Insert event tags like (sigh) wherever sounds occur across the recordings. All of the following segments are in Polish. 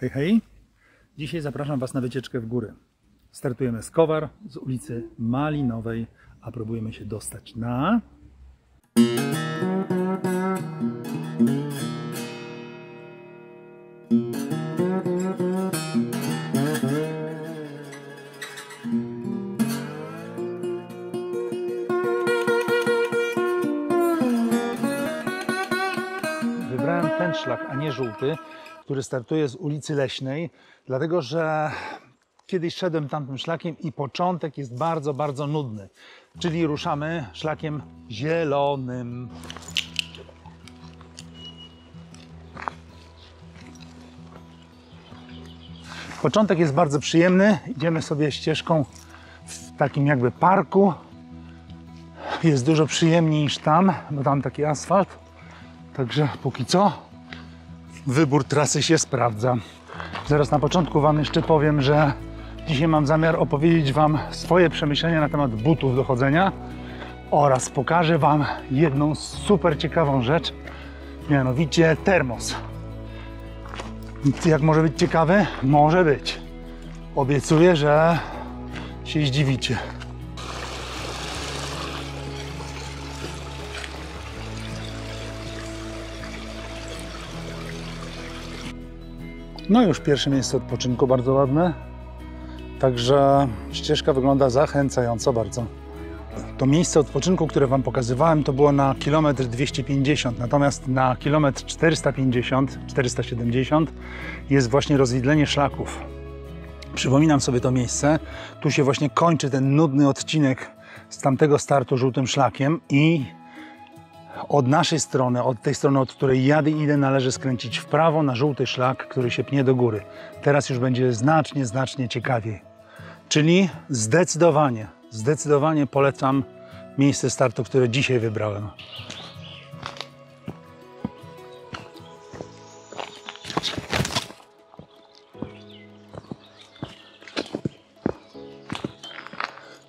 Hej, hej. Dzisiaj zapraszam Was na wycieczkę w góry. Startujemy z Kowar, z ulicy Malinowej, a próbujemy się dostać na... który startuje z ulicy Leśnej, dlatego że kiedyś szedłem tamtym szlakiem i początek jest bardzo, bardzo nudny. Czyli ruszamy szlakiem zielonym. Początek jest bardzo przyjemny. Idziemy sobie ścieżką w takim jakby parku. Jest dużo przyjemniej niż tam, bo tam taki asfalt. Także póki co wybór trasy się sprawdza. Zaraz na początku Wam jeszcze powiem, że dzisiaj mam zamiar opowiedzieć Wam swoje przemyślenia na temat butów do chodzenia oraz pokażę Wam jedną super ciekawą rzecz, mianowicie termos. Jak może być ciekawy? Może być. Obiecuję, że się zdziwicie. No już pierwsze miejsce odpoczynku bardzo ładne. Także ścieżka wygląda zachęcająco bardzo. To miejsce odpoczynku, które Wam pokazywałem, to było na kilometr 250, natomiast na kilometr 450, 470 jest właśnie rozwidlenie szlaków. Przypominam sobie to miejsce. Tu się właśnie kończy ten nudny odcinek z tamtego startu żółtym szlakiem i od naszej strony, od tej strony, od której jadę i idę, należy skręcić w prawo na żółty szlak, który się pnie do góry. Teraz już będzie znacznie, znacznie ciekawiej. Czyli zdecydowanie, zdecydowanie polecam miejsce startu, które dzisiaj wybrałem.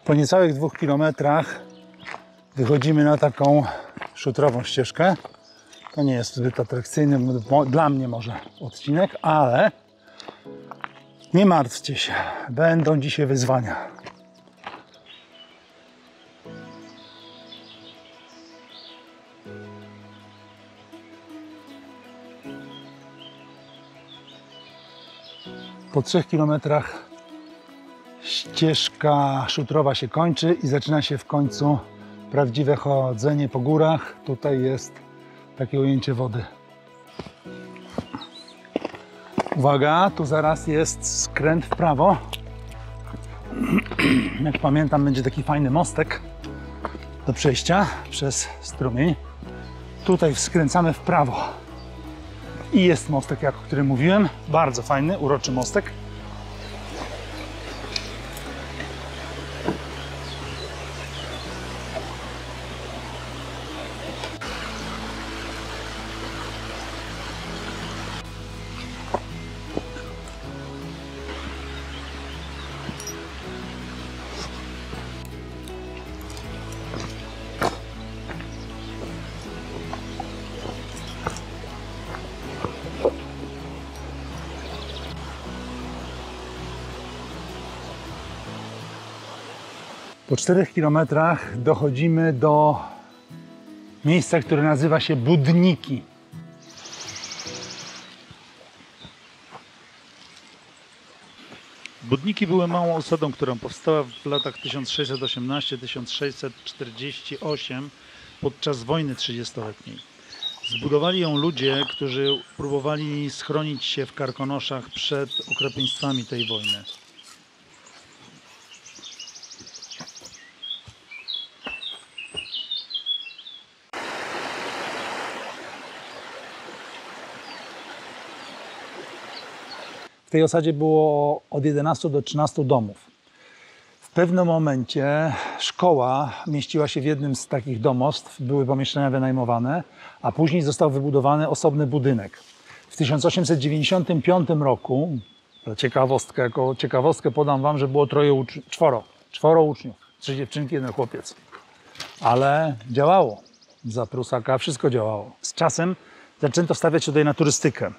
Po niecałych dwóch kilometrach wychodzimy na taką szutrową ścieżkę. To nie jest zbyt atrakcyjny dla mnie może odcinek, ale nie martwcie się, będą dzisiaj wyzwania. Po trzech kilometrach ścieżka szutrowa się kończy i zaczyna się w końcu prawdziwe chodzenie po górach. Tutaj jest takie ujęcie wody. Uwaga, tu zaraz jest skręt w prawo. (clears throat) Jak pamiętam, będzie taki fajny mostek do przejścia przez strumień. Tutaj skręcamy w prawo. I jest mostek, jak o którym mówiłem. Bardzo fajny, uroczy mostek. Po 4 kilometrach dochodzimy do miejsca, które nazywa się Budniki. Budniki były małą osadą, która powstała w latach 1618-1648 podczas wojny 30-letniej. Zbudowali ją ludzie, którzy próbowali schronić się w Karkonoszach przed okropieństwami tej wojny. W tej osadzie było od 11 do 13 domów. W pewnym momencie szkoła mieściła się w jednym z takich domostw, były pomieszczenia wynajmowane, a później został wybudowany osobny budynek. W 1895 roku, ciekawostkę, jako ciekawostkę podam Wam, że było troje czworo, czworo uczniów, trzy dziewczynki, jeden chłopiec. Ale działało. Za Prusaka wszystko działało. Z czasem zaczęto stawiać tutaj na turystykę.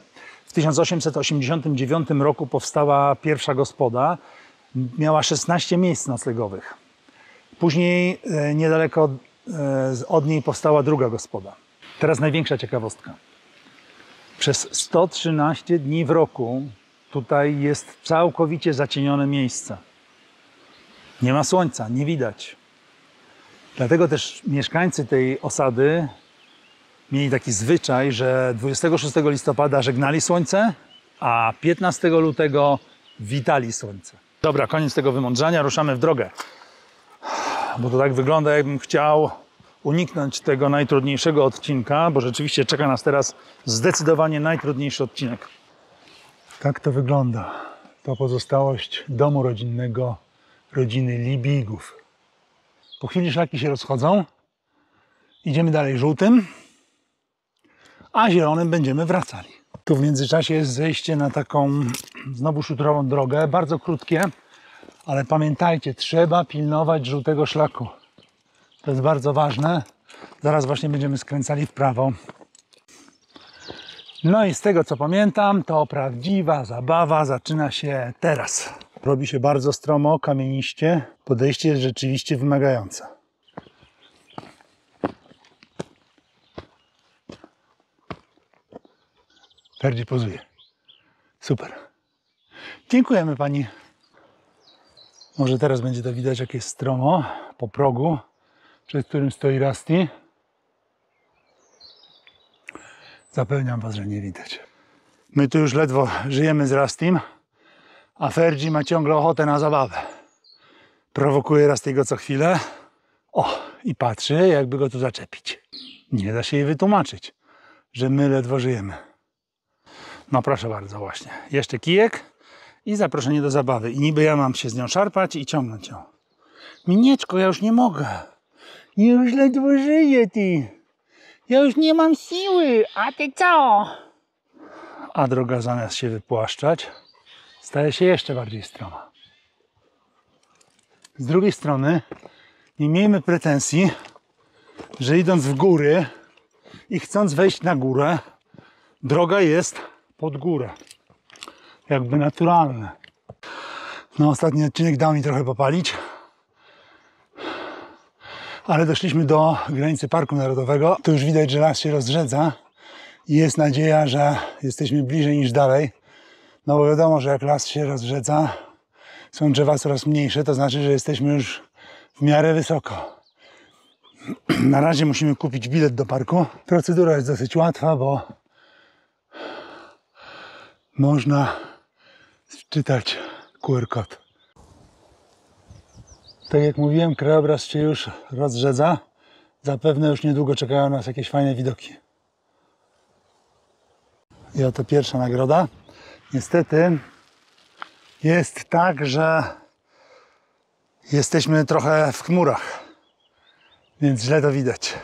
W W 1889 roku powstała pierwsza gospoda. Miała 16 miejsc noclegowych. Później e, niedaleko e, od niej powstała druga gospoda. Teraz największa ciekawostka. Przez 113 dni w roku tutaj jest całkowicie zacienione miejsce. Nie ma słońca, nie widać. Dlatego też mieszkańcy tej osady mieli taki zwyczaj, że 26 listopada żegnali słońce, a 15 lutego witali słońce. Dobra, koniec tego wymądrzania, ruszamy w drogę. Bo to tak wygląda, jakbym chciał uniknąć tego najtrudniejszego odcinka, bo rzeczywiście czeka nas teraz zdecydowanie najtrudniejszy odcinek. Tak to wygląda. To pozostałość domu rodzinnego rodziny Libigów. Po chwili szlaki się rozchodzą. Idziemy dalej żółtym, a zielonym będziemy wracali. Tu w międzyczasie jest zejście na taką znowu szutrową drogę, bardzo krótkie, ale pamiętajcie, trzeba pilnować żółtego szlaku. To jest bardzo ważne. Zaraz właśnie będziemy skręcali w prawo. No i z tego co pamiętam, to prawdziwa zabawa zaczyna się teraz. Robi się bardzo stromo, kamieniście. Podejście jest rzeczywiście wymagające. Ferdi pozuje. Super. Dziękujemy pani. Może teraz będzie to widać, jak jest stromo po progu, przed którym stoi Rusty. Zapewniam was, że nie widać. My tu już ledwo żyjemy z Rustym, a Ferdi ma ciągle ochotę na zabawę. Prowokuje Rusty'ego co chwilę. O, i patrzy, jakby go tu zaczepić. Nie da się jej wytłumaczyć, że my ledwo żyjemy. No proszę bardzo, właśnie. Jeszcze kijek i zaproszenie do zabawy. I niby ja mam się z nią szarpać i ciągnąć ją. Minieczko, ja już nie mogę. Ja już ledwo żyję, ty. Ja już nie mam siły, a ty co? A droga zamiast się wypłaszczać, staje się jeszcze bardziej stroma. Z drugiej strony, nie miejmy pretensji, że idąc w góry i chcąc wejść na górę, droga jest pod górę. Jakby naturalne. No, ostatni odcinek dał mi trochę popalić. Ale doszliśmy do granicy Parku Narodowego. Tu już widać, że las się rozrzedza i jest nadzieja, że jesteśmy bliżej niż dalej. No bo wiadomo, że jak las się rozrzedza, są drzewa coraz mniejsze, to znaczy, że jesteśmy już w miarę wysoko. (clears throat) Na razie musimy kupić bilet do parku. Procedura jest dosyć łatwa, bo można wczytać QR kod. Tak jak mówiłem, krajobraz się już rozrzedza. Zapewne już niedługo czekają nas jakieś fajne widoki. I oto pierwsza nagroda. Niestety jest tak, że jesteśmy trochę w chmurach, więc źle to widać.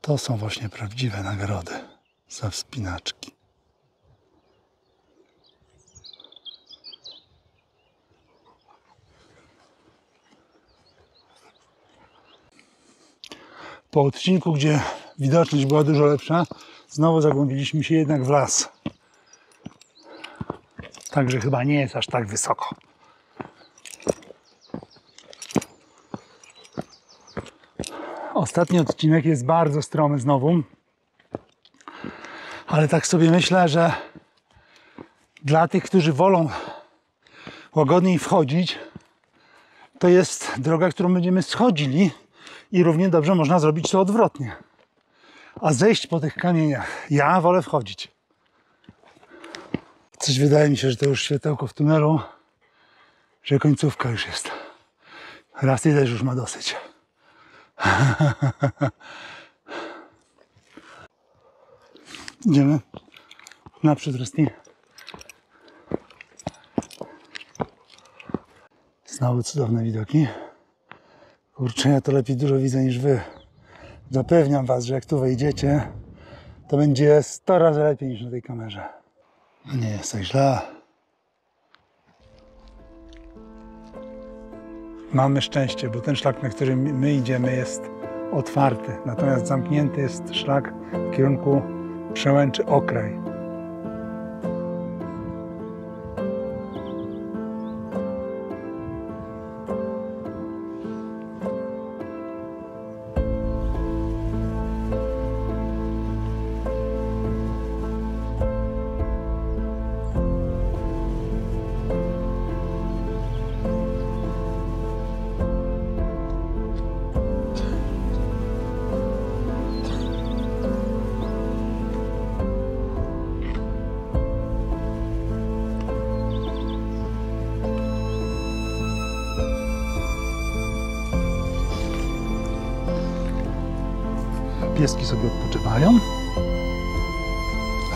To są właśnie prawdziwe nagrody za wspinaczki. Po odcinku, gdzie widoczność była dużo lepsza, znowu zagłębiliśmy się jednak w las. Także chyba nie jest aż tak wysoko. Ostatni odcinek jest bardzo stromy znowu. Ale tak sobie myślę, że dla tych, którzy wolą łagodniej wchodzić, to jest droga, którą będziemy schodzili i równie dobrze można zrobić to odwrotnie. A zejść po tych kamieniach, ja wolę wchodzić. Coś wydaje mi się, że to już światełko w tunelu, że końcówka już jest. Raz też już ma dosyć. (laughs) Idziemy naprzód, Rusty. Znowu cudowne widoki. Kurczę, ja to lepiej dużo widzę niż wy. Zapewniam was, że jak tu wejdziecie, to będzie 100 razy lepiej niż na tej kamerze. No nie jest tak źle. Mamy szczęście, bo ten szlak, na którym my idziemy, jest otwarty. Natomiast zamknięty jest szlak w kierunku przełęczy Okraj. Pieski sobie odpoczywają.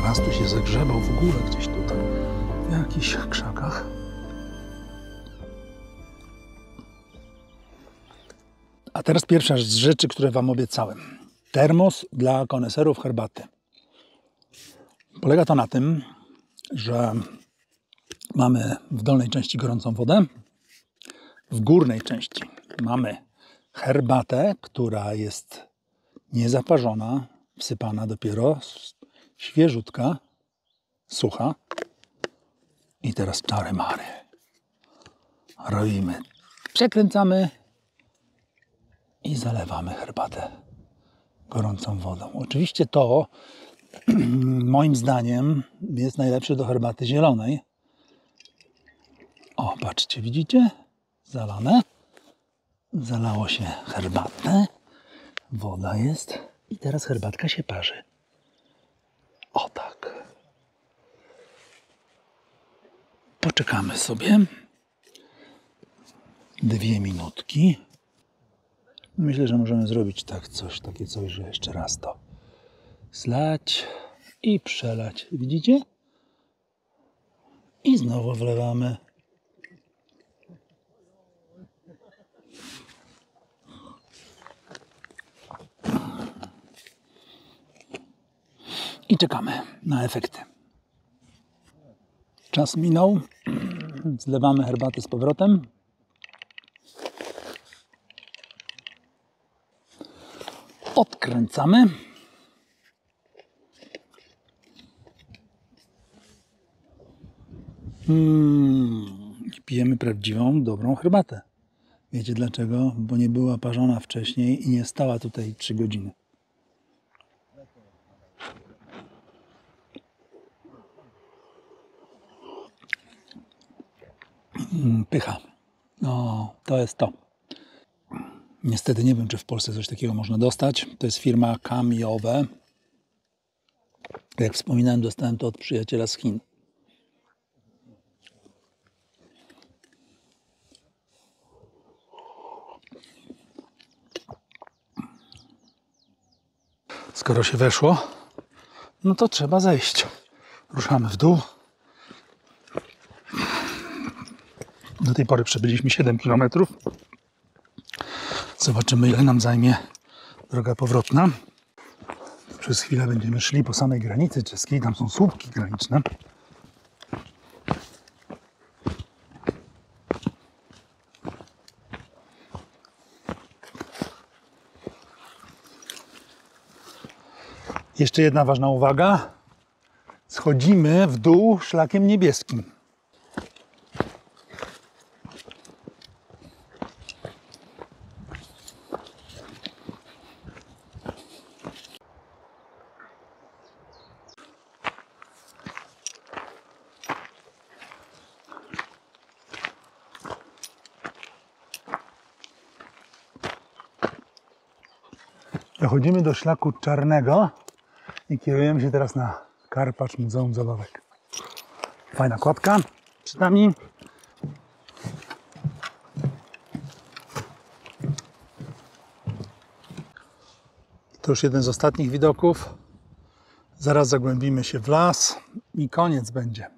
Raz tu się zagrzebał w ogóle gdzieś tutaj, w jakichś krzakach. A teraz pierwsza z rzeczy, które Wam obiecałem. Termos dla koneserów herbaty. Polega to na tym, że mamy w dolnej części gorącą wodę, w górnej części mamy herbatę, która jest niezaparzona, wsypana dopiero, świeżutka, sucha. I teraz czary mary. Robimy, przekręcamy i zalewamy herbatę gorącą wodą. Oczywiście to (clears throat) moim zdaniem jest najlepsze do herbaty zielonej. O, patrzcie, widzicie? Zalane. Zalało się herbatę. Woda jest. I teraz herbatka się parzy. O tak. Poczekamy sobie. Dwie minutki. Myślę, że możemy zrobić tak coś, takie coś, że jeszcze raz to zlać i przelać. Widzicie? I znowu wlewamy. I czekamy na efekty. Czas minął. Zlewamy herbatę z powrotem. Odkręcamy. Mm, pijemy prawdziwą, dobrą herbatę. Wiecie dlaczego? Bo nie była parzona wcześniej i nie stała tutaj 3 godziny. Pycha. No, to jest to. Niestety nie wiem, czy w Polsce coś takiego można dostać. To jest firma Kamiowe. Jak wspominałem, dostałem to od przyjaciela z Chin. Skoro się weszło, no to trzeba zejść. Ruszamy w dół. Do tej pory przebyliśmy 7 km. Zobaczymy, ile nam zajmie droga powrotna. Przez chwilę będziemy szli po samej granicy czeskiej. Tam są słupki graniczne. Jeszcze jedna ważna uwaga. Schodzimy w dół szlakiem niebieskim. Dochodzimy do szlaku czarnego i kierujemy się teraz na Karpacz Muzeum Zabawek. Fajna kładka przed nami. To już jeden z ostatnich widoków. Zaraz zagłębimy się w las i koniec będzie.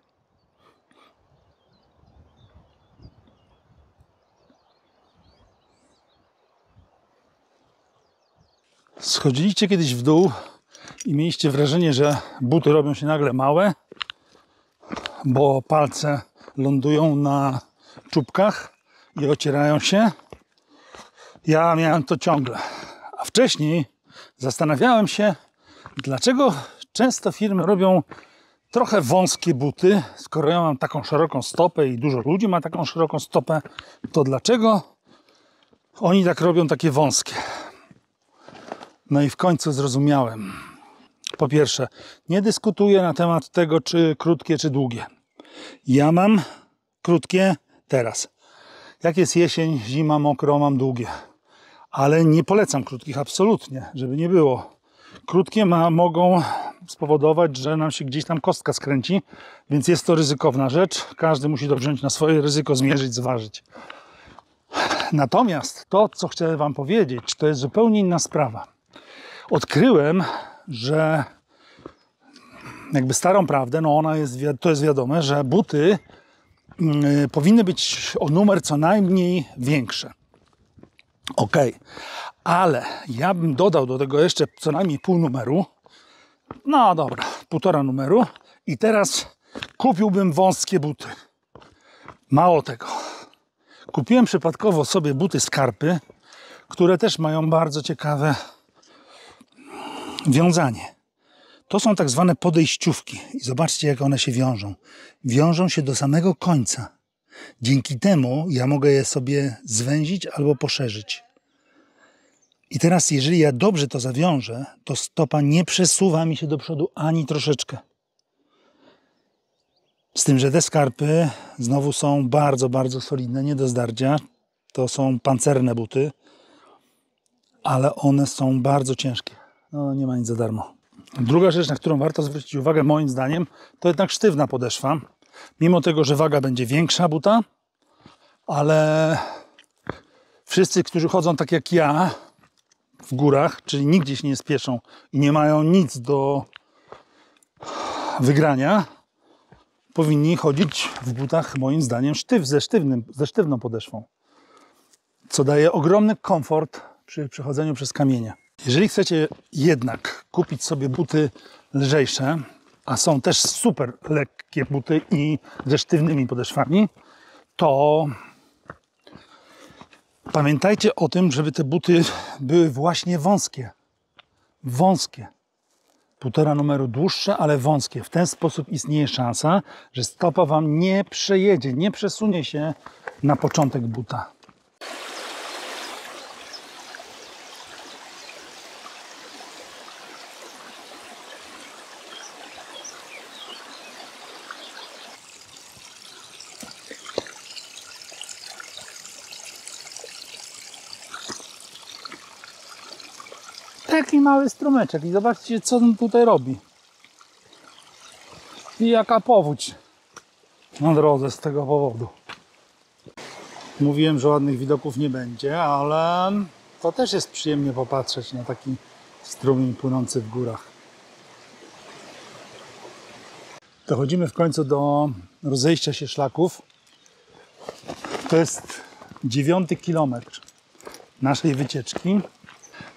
Schodziliście kiedyś w dół i mieliście wrażenie, że buty robią się nagle małe, bo palce lądują na czubkach i ocierają się. Ja miałem to ciągle. A wcześniej zastanawiałem się, dlaczego często firmy robią trochę wąskie buty. Skoro ja mam taką szeroką stopę i dużo ludzi ma taką szeroką stopę, to dlaczego oni tak robią takie wąskie? No i w końcu zrozumiałem. Po pierwsze, nie dyskutuję na temat tego, czy krótkie, czy długie. Ja mam krótkie teraz. Jak jest jesień, zima, mokro, mam długie. Ale nie polecam krótkich absolutnie, żeby nie było. Krótkie ma, mogą spowodować, że nam się gdzieś tam kostka skręci, więc jest to ryzykowna rzecz. Każdy musi to wziąć na swoje ryzyko, zmierzyć, zważyć. Natomiast to, co chcę Wam powiedzieć, to jest zupełnie inna sprawa. Odkryłem, że jakby starą prawdę, no ona jest, to jest wiadome, że buty mm, powinny być o numer co najmniej większe. Ok, ale ja bym dodał do tego jeszcze co najmniej pół numeru. No dobra, półtora numeru. I teraz kupiłbym wąskie buty. Mało tego. Kupiłem przypadkowo sobie buty skarpy, które też mają bardzo ciekawe wiązanie. To są tak zwane podejściówki. I zobaczcie, jak one się wiążą. Wiążą się do samego końca. Dzięki temu ja mogę je sobie zwęzić albo poszerzyć. I teraz, jeżeli ja dobrze to zawiążę, to stopa nie przesuwa mi się do przodu ani troszeczkę. Z tym, że te skarpy znowu są bardzo, bardzo solidne, nie do zdarcia. To są pancerne buty, ale one są bardzo ciężkie. No, nie ma nic za darmo. Druga rzecz, na którą warto zwrócić uwagę, moim zdaniem, to jednak sztywna podeszwa. Mimo tego, że waga będzie większa buta, ale wszyscy, którzy chodzą tak jak ja w górach, czyli nigdzie się nie spieszą i nie mają nic do wygrania, powinni chodzić w butach, moim zdaniem, sztyw, ze, sztywnym, ze sztywną podeszwą, co daje ogromny komfort przy przechodzeniu przez kamienie. Jeżeli chcecie jednak kupić sobie buty lżejsze, a są też super lekkie buty i ze sztywnymi podeszwami, to pamiętajcie o tym, żeby te buty były właśnie wąskie. Wąskie. Półtora numeru dłuższe, ale wąskie. W ten sposób istnieje szansa, że stopa Wam nie przejedzie, nie przesunie się na początek buta. Taki mały strumeczek i zobaczcie, co on tutaj robi. I jaka powódź na drodze z tego powodu. Mówiłem, że ładnych widoków nie będzie, ale to też jest przyjemnie popatrzeć na taki strumień płynący w górach. Dochodzimy w końcu do rozejścia się szlaków. To jest dziewiąty kilometr naszej wycieczki.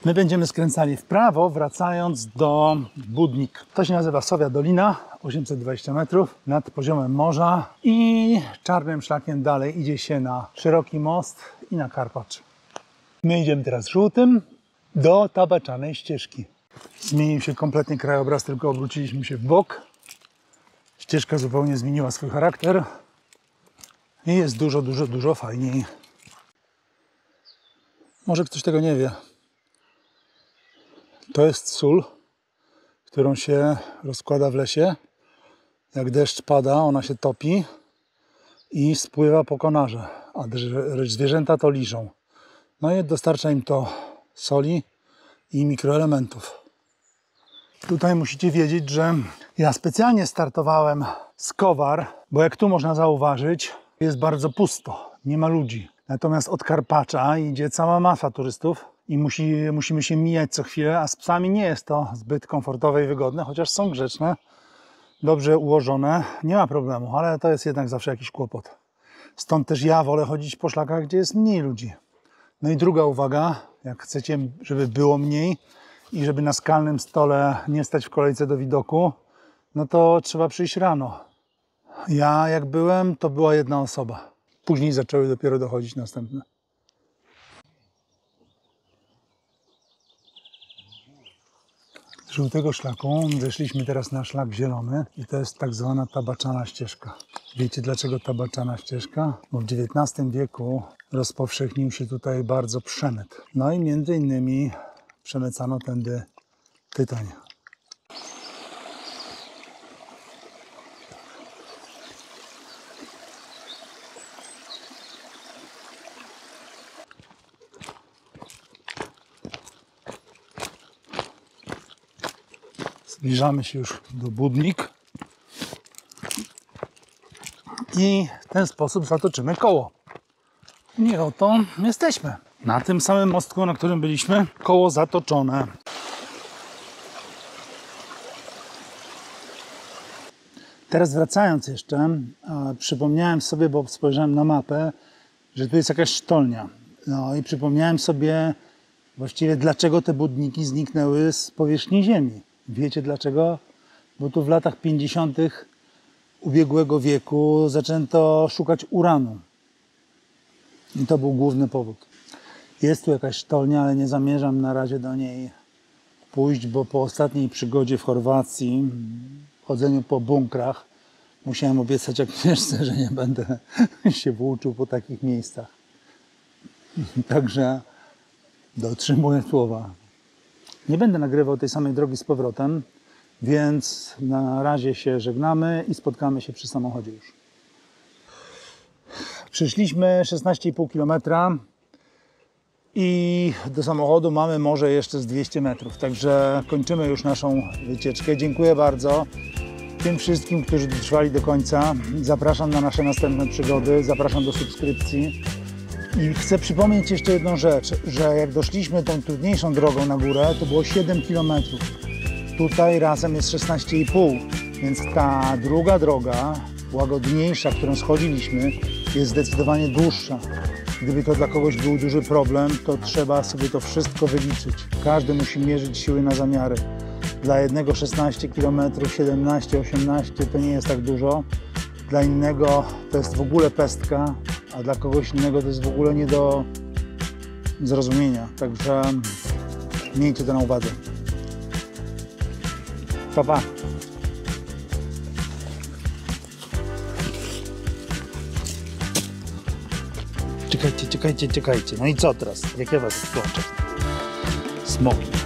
My będziemy skręcali w prawo, wracając do Budnik. To się nazywa Sowia Dolina, 820 metrów nad poziomem morza i czarnym szlakiem dalej idzie się na Szeroki Most i na Karpacz. My idziemy teraz żółtym do tabaczanej ścieżki. Zmienił się kompletnie krajobraz, tylko obróciliśmy się w bok. Ścieżka zupełnie zmieniła swój charakter i jest dużo, dużo, dużo fajniej. Może ktoś tego nie wie. To jest sól, którą się rozkłada w lesie. Jak deszcz pada, ona się topi i spływa po konarze, a zwierzęta to liżą. No i dostarcza im to soli i mikroelementów. Tutaj musicie wiedzieć, że ja specjalnie startowałem z Kowar, bo jak tu można zauważyć, jest bardzo pusto, nie ma ludzi. Natomiast od Karpacza idzie cała masa turystów i musi, musimy się mijać co chwilę, a z psami nie jest to zbyt komfortowe i wygodne, chociaż są grzeczne, dobrze ułożone, nie ma problemu, ale to jest jednak zawsze jakiś kłopot. Stąd też ja wolę chodzić po szlakach, gdzie jest mniej ludzi. No i druga uwaga, jak chcecie, żeby było mniej i żeby na skalnym stole nie stać w kolejce do widoku, no to trzeba przyjść rano. Ja jak byłem, to była jedna osoba. Później zaczęły dopiero dochodzić następne. Żółtego szlaku zeszliśmy teraz na szlak zielony i to jest tak zwana tabaczana ścieżka. Wiecie dlaczego tabaczana ścieżka? Bo w XIX wieku rozpowszechnił się tutaj bardzo przemyt. No i między innymi przemycano tędy tytoń. Zbliżamy się już do budnik. I w ten sposób zatoczymy koło. I oto jesteśmy. Na tym samym mostku, na którym byliśmy, koło zatoczone. Teraz wracając jeszcze, przypomniałem sobie, bo spojrzałem na mapę, że tu jest jakaś sztolnia. No i przypomniałem sobie właściwie, dlaczego te budniki zniknęły z powierzchni Ziemi. Wiecie dlaczego? Bo tu w latach 50. ubiegłego wieku zaczęto szukać uranu. I to był główny powód. Jest tu jakaś sztolnia, ale nie zamierzam na razie do niej pójść, bo po ostatniej przygodzie w Chorwacji, chodzeniu po bunkrach, musiałem obiecać Agnieszce, że nie będę (laughs) się włóczył po takich miejscach. (laughs) Także dotrzymuję słowa. Nie będę nagrywał tej samej drogi z powrotem, więc na razie się żegnamy i spotkamy się przy samochodzie już. Przeszliśmy 16,5 km i do samochodu mamy może jeszcze z 200 metrów. Także kończymy już naszą wycieczkę. Dziękuję bardzo tym wszystkim, którzy dotrwali do końca. Zapraszam na nasze następne przygody, zapraszam do subskrypcji. I chcę przypomnieć jeszcze jedną rzecz, że jak doszliśmy tą trudniejszą drogą na górę, to było 7 km. Tutaj razem jest 16,5, więc ta druga droga, łagodniejsza, którą schodziliśmy, jest zdecydowanie dłuższa. Gdyby to dla kogoś był duży problem, to trzeba sobie to wszystko wyliczyć. Każdy musi mierzyć siły na zamiary. Dla jednego 16 km, 17, 18 to nie jest tak dużo. Dla innego to jest w ogóle pestka, a dla kogoś innego to jest w ogóle nie do zrozumienia. Także miejcie to na uwadze. Pa, pa. Czekajcie, czekajcie, czekajcie. No i co teraz? Jak ja was włączę? Smoki.